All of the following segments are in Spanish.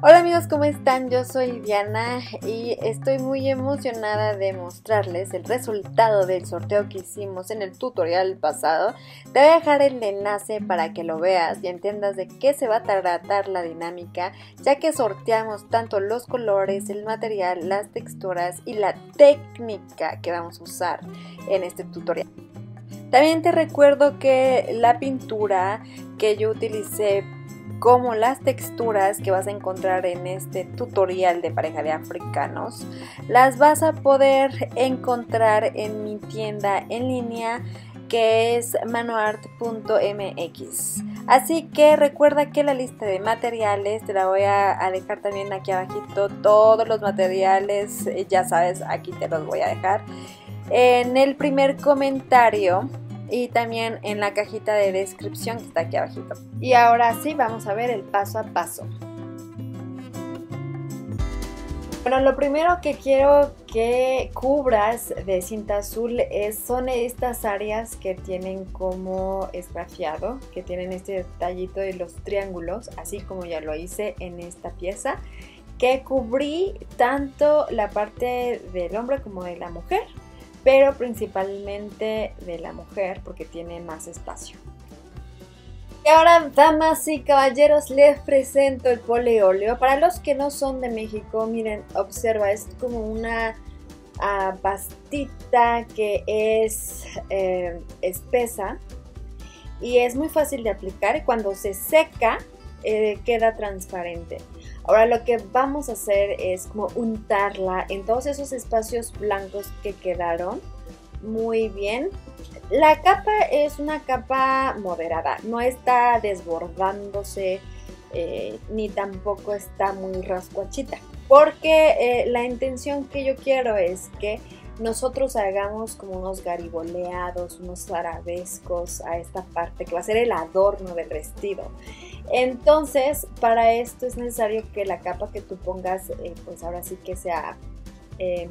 Hola amigos, ¿cómo están? Yo soy Diana y estoy muy emocionada de mostrarles el resultado del sorteo que hicimos en el tutorial pasado. Te voy a dejar el enlace para que lo veas y entiendas de qué se va a tratar la dinámica, ya que sorteamos tanto los colores, el material, las texturas y la técnica que vamos a usar en este tutorial. También te recuerdo que la pintura que yo utilicé como las texturas que vas a encontrar en este tutorial de pareja de africanos las vas a poder encontrar en mi tienda en línea que es manoart.mx así que recuerda que la lista de materiales te la voy a, dejar también aquí abajito. Todos los materiales eh, ya sabes aquí te los voy a dejar. En el primer comentario y también en la cajita de descripción que está aquí abajito. Y ahora sí, vamos a ver el paso a paso. Bueno, lo primero que quiero que cubras de cinta azul es, son estas áreas que tienen como esgrafiado, que tienen este detallito de los triángulos, así como ya lo hice en esta pieza, que cubrí tanto la parte del hombre como de la mujer pero principalmente de la mujer porque tiene más espacio. Y ahora, damas y caballeros, les presento el polióleo. Para los que no son de México, miren, observa, es como una ah, pastita que es eh, espesa y es muy fácil de aplicar cuando se seca eh, queda transparente. Ahora lo que vamos a hacer es como untarla en todos esos espacios blancos que quedaron muy bien. La capa es una capa moderada, no está desbordándose eh, ni tampoco está muy rascuachita. Porque eh, la intención que yo quiero es que nosotros hagamos como unos gariboleados, unos arabescos a esta parte que va a ser el adorno del vestido. Entonces, para esto es necesario que la capa que tú pongas, eh, pues ahora sí que sea eh,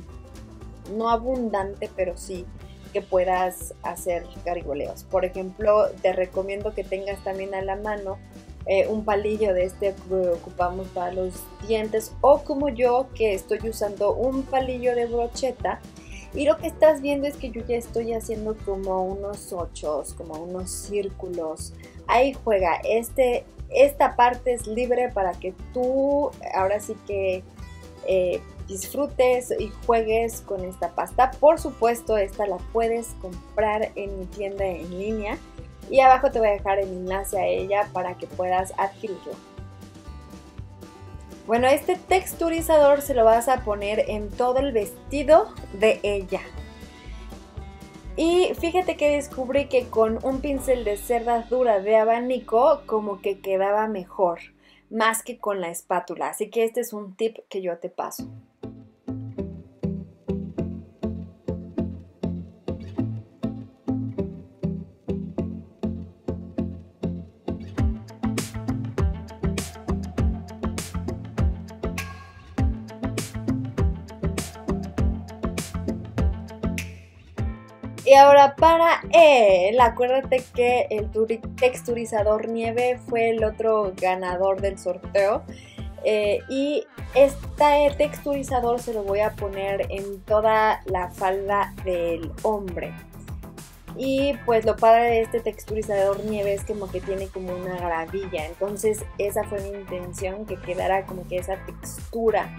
no abundante, pero sí que puedas hacer garigoleos. Por ejemplo, te recomiendo que tengas también a la mano eh, un palillo de este que ocupamos para los dientes o como yo que estoy usando un palillo de brocheta y lo que estás viendo es que yo ya estoy haciendo como unos ochos, como unos círculos. Ahí juega, este esta parte es libre para que tú ahora sí que eh, disfrutes y juegues con esta pasta. Por supuesto, esta la puedes comprar en mi tienda en línea y abajo te voy a dejar el enlace a ella para que puedas adquirirlo. Bueno, este texturizador se lo vas a poner en todo el vestido de ella. Y fíjate que descubrí que con un pincel de cerda dura de abanico como que quedaba mejor, más que con la espátula. Así que este es un tip que yo te paso. Y ahora para él, acuérdate que el texturizador nieve fue el otro ganador del sorteo. Eh, y este texturizador se lo voy a poner en toda la falda del hombre. Y pues lo padre de este texturizador nieve es como que tiene como una gravilla. Entonces esa fue mi intención, que quedara como que esa textura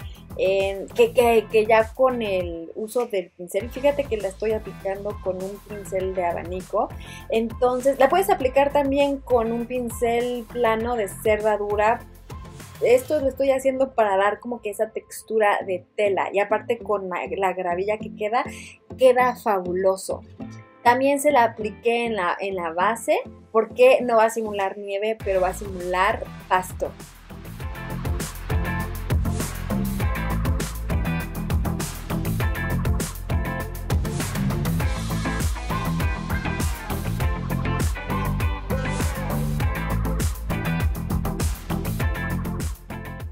que, ya con el uso del pincel, fíjate que la estoy aplicando con un pincel de abanico, entonces la puedes aplicar también con un pincel plano de cerradura. Esto lo estoy haciendo para dar como que esa textura de tela y aparte con la, gravilla que queda, queda fabuloso. También se la apliqué en la, en la base porque no va a simular nieve, pero va a simular pasto.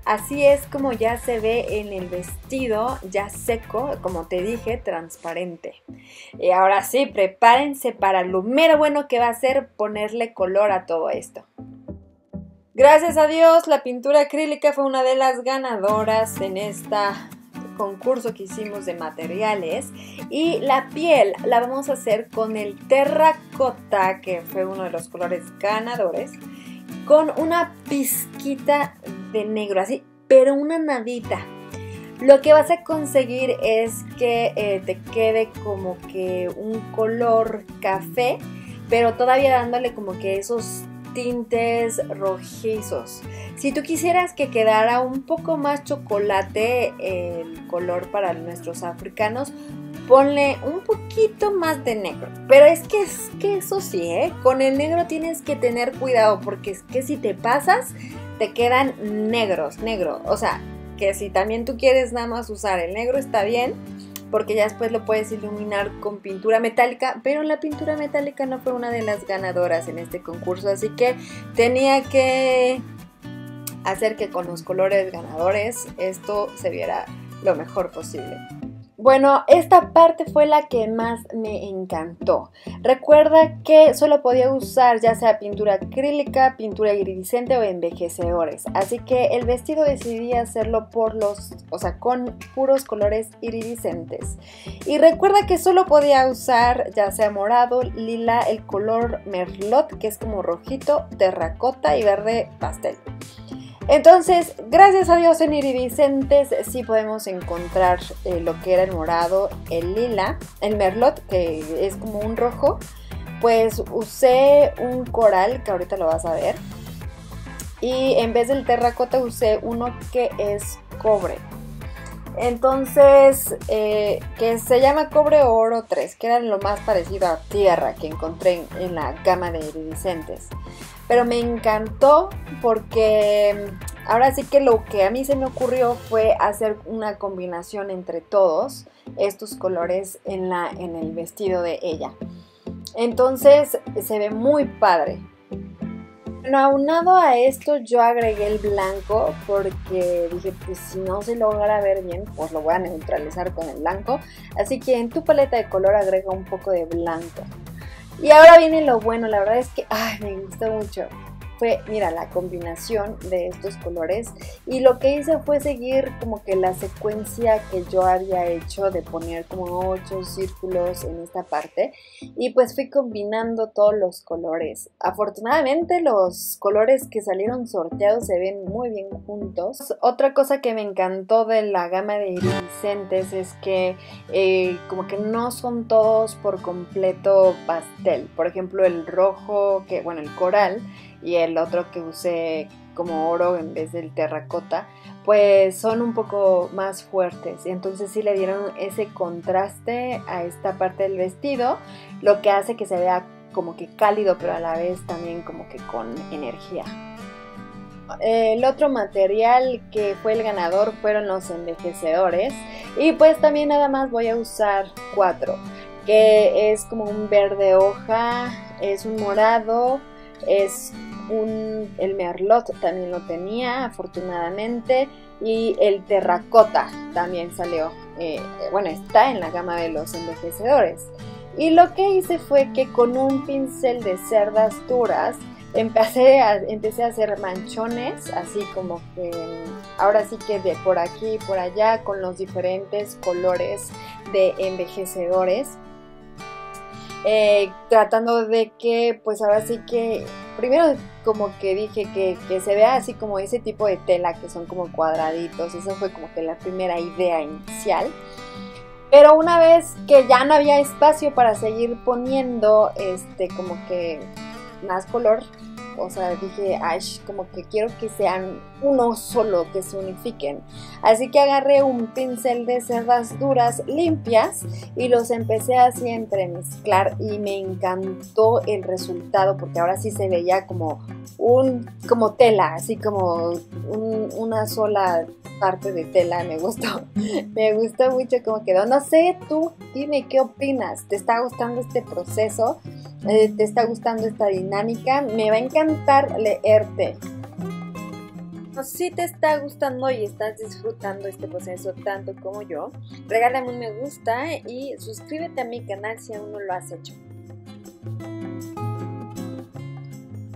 Así es como ya se ve en el vestido, ya seco, como te dije, transparente. Y ahora sí, prepárense para lo mero bueno que va a ser ponerle color a todo esto. Gracias a Dios, la pintura acrílica fue una de las ganadoras en este concurso que hicimos de materiales. Y la piel la vamos a hacer con el terracota, que fue uno de los colores ganadores, con una pizquita de negro, así, pero una nadita. Lo que vas a conseguir es que eh, te quede como que un color café, pero todavía dándole como que esos tintes rojizos. Si tú quisieras que quedara un poco más chocolate el color para nuestros africanos, ponle un poquito más de negro. Pero es que, es que eso sí, ¿eh? con el negro tienes que tener cuidado porque es que si te pasas, te quedan negros, negro. O sea, que si también tú quieres nada más usar el negro está bien porque ya después lo puedes iluminar con pintura metálica, pero la pintura metálica no fue una de las ganadoras en este concurso, así que tenía que hacer que con los colores ganadores esto se viera lo mejor posible. Bueno, esta parte fue la que más me encantó. Recuerda que solo podía usar ya sea pintura acrílica, pintura iridiscente o envejecedores. Así que el vestido decidí hacerlo por los, o sea, con puros colores iridiscentes. Y recuerda que solo podía usar ya sea morado, lila, el color merlot, que es como rojito, terracota y verde pastel. Entonces, gracias a Dios en iridiscentes sí podemos encontrar eh, lo que era el morado, el lila, el merlot, que es como un rojo. Pues usé un coral, que ahorita lo vas a ver. Y en vez del terracota usé uno que es cobre. Entonces, eh, que se llama Cobre Oro 3, que era lo más parecido a tierra que encontré en, la gama de iridiscentes. Pero me encantó porque mm, ahora sí que lo que a mí se me ocurrió fue hacer una combinación entre todos estos colores en, la, en el vestido de ella. Entonces se ve muy padre. Bueno, aunado a esto yo agregué el blanco porque dije, pues si no se logra ver bien, pues lo voy a neutralizar con el blanco. Así que en tu paleta de color agrega un poco de blanco. Y ahora viene lo bueno, la verdad es que, ay, me gusta mucho fue, mira, la combinación de estos colores y lo que hice fue seguir como que la secuencia que yo había hecho de poner como ocho círculos en esta parte y pues fui combinando todos los colores. Afortunadamente los colores que salieron sorteados se ven muy bien juntos. Otra cosa que me encantó de la gama de iridiscentes es que eh, como que no son todos por completo pastel. Por ejemplo el rojo, que bueno el coral, y el otro que usé como oro en vez del terracota, pues son un poco más fuertes. Y entonces sí le dieron ese contraste a esta parte del vestido, lo que hace que se vea como que cálido, pero a la vez también como que con energía. El otro material que fue el ganador fueron los envejecedores y pues también nada más voy a usar cuatro que es como un verde hoja, es un morado, es el merlot también lo tenía, afortunadamente, y el terracota también salió, eh, bueno, está en la gama de los envejecedores. Y lo que hice fue que con un pincel de cerdas duras empecé a, empecé a hacer manchones, así como que ahora sí que de por aquí y por allá con los diferentes colores de envejecedores. Eh, tratando de que pues ahora sí que primero como que dije que, se vea así como ese tipo de tela que son como cuadraditos, esa fue como que la primera idea inicial. Pero una vez que ya no había espacio para seguir poniendo este como que más color, o sea, dije, ay, como que quiero que sean uno solo, que se unifiquen. Así que agarré un pincel de cerdas duras limpias y los empecé así a entremezclar y me encantó el resultado porque ahora sí se veía como un, como tela, así como una sola parte de tela, me gustó, me gustó mucho cómo quedó. No sé, tú dime qué opinas, ¿te está gustando este proceso? Eh, ¿Te está gustando esta dinámica? Me va a encantar leerte. Si te está gustando y estás disfrutando este proceso tanto como yo, regálame un me gusta y suscríbete a mi canal si aún no lo has hecho.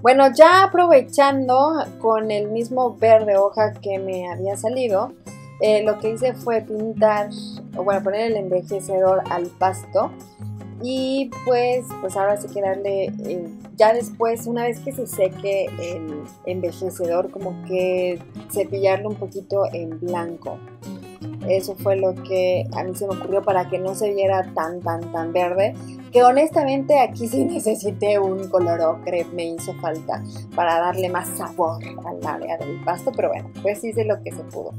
Bueno, ya aprovechando con el mismo verde hoja que me había salido, eh, lo que hice fue pintar, bueno, poner el envejecedor al pasto y pues, pues ahora sí que darle, eh, ya después, una vez que se seque el envejecedor, como que cepillarlo un poquito en blanco. Eso fue lo que a mí se me ocurrió para que no se viera tan, tan, tan verde. Que honestamente aquí sí necesité un color ocre, me hizo falta para darle más sabor al área del pasto. Pero bueno, pues hice lo que se pudo.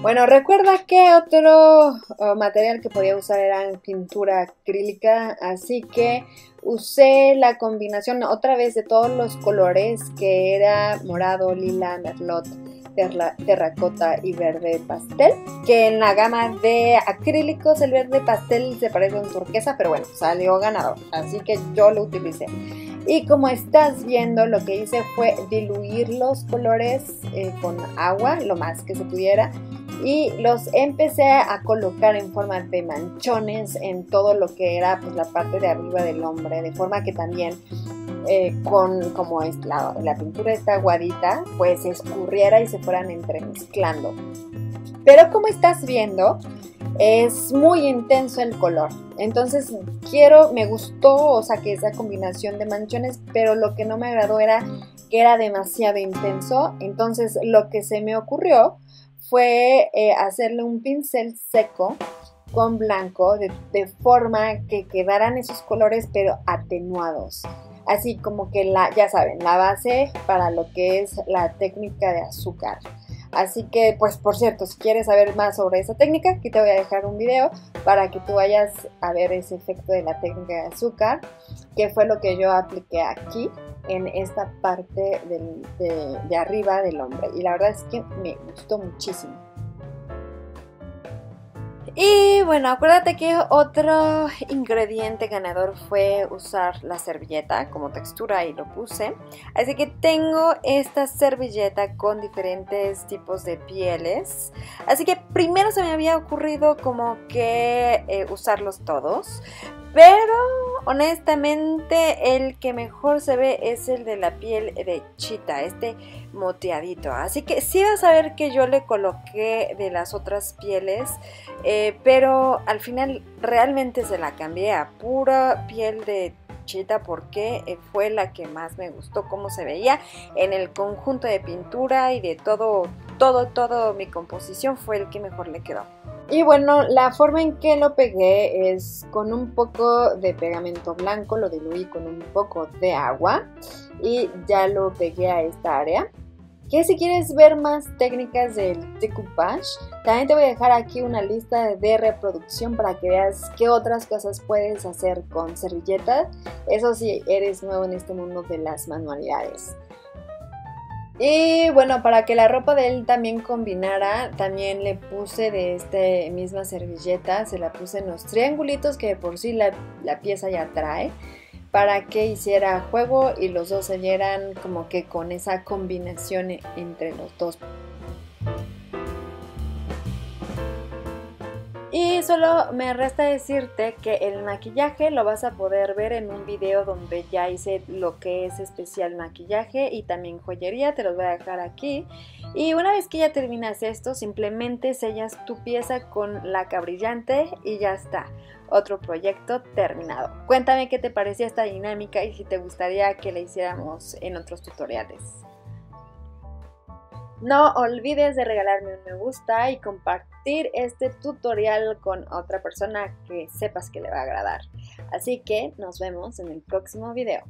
Bueno, recuerda que otro material que podía usar era pintura acrílica, así que usé la combinación otra vez de todos los colores que era morado, lila, merlot, terracota y verde pastel. Que en la gama de acrílicos el verde pastel se parece a un turquesa, pero bueno, salió ganador, así que yo lo utilicé. Y como estás viendo, lo que hice fue diluir los colores eh, con agua, lo más que se pudiera y los empecé a colocar en forma de manchones en todo lo que era pues, la parte de arriba del hombre, de forma que también eh, con como es la, la pintura esta aguadita, pues escurriera y se fueran entremezclando. Pero como estás viendo, es muy intenso el color. Entonces quiero, me gustó, o sea, que esa combinación de manchones, pero lo que no me agradó era que era demasiado intenso. Entonces lo que se me ocurrió fue eh, hacerle un pincel seco con blanco de, forma que quedaran esos colores pero atenuados. Así como que la, ya saben, la base para lo que es la técnica de azúcar. Así que, pues por cierto, si quieres saber más sobre esa técnica, aquí te voy a dejar un video para que tú vayas a ver ese efecto de la técnica de azúcar, que fue lo que yo apliqué aquí en esta parte de, arriba del hombre. Y la verdad es que me gustó muchísimo. Y bueno, acuérdate que otro ingrediente ganador fue usar la servilleta como textura y lo puse. Así que tengo esta servilleta con diferentes tipos de pieles. Así que primero se me había ocurrido como que eh, usarlos todos. Pero honestamente el que mejor se ve es el de la piel de chita, este moteadito. Así que sí vas a ver que yo le coloqué de las otras pieles, eh, pero al final realmente se la cambié a pura piel de chita porque eh, fue la que más me gustó cómo se veía en el conjunto de pintura y de todo, todo, todo mi composición fue el que mejor le quedó. Y bueno, la forma en que lo pegué es con un poco de pegamento blanco, lo diluí con un poco de agua y ya lo pegué a esta área. Que si quieres ver más técnicas del decoupage, también te voy a dejar aquí una lista de reproducción para que veas qué otras cosas puedes hacer con servilletas. Eso si eres nuevo en este mundo de las manualidades. Y bueno, para que la ropa de él también combinara, también le puse de esta misma servilleta, se la puse en los triangulitos que por sí la, la pieza ya trae, para que hiciera juego y los dos se vieran como que con esa combinación entre los dos Y solo me resta decirte que el maquillaje lo vas a poder ver en un video donde ya hice lo que es especial maquillaje y también joyería, te los voy a dejar aquí. Y una vez que ya terminas esto, simplemente sellas tu pieza con laca brillante y ya está. Otro proyecto terminado. Cuéntame qué te parecía esta dinámica y si te gustaría que la hiciéramos en otros tutoriales. No olvides de regalarme un me gusta y compartir este tutorial con otra persona que sepas que le va a agradar. Así que nos vemos en el próximo video.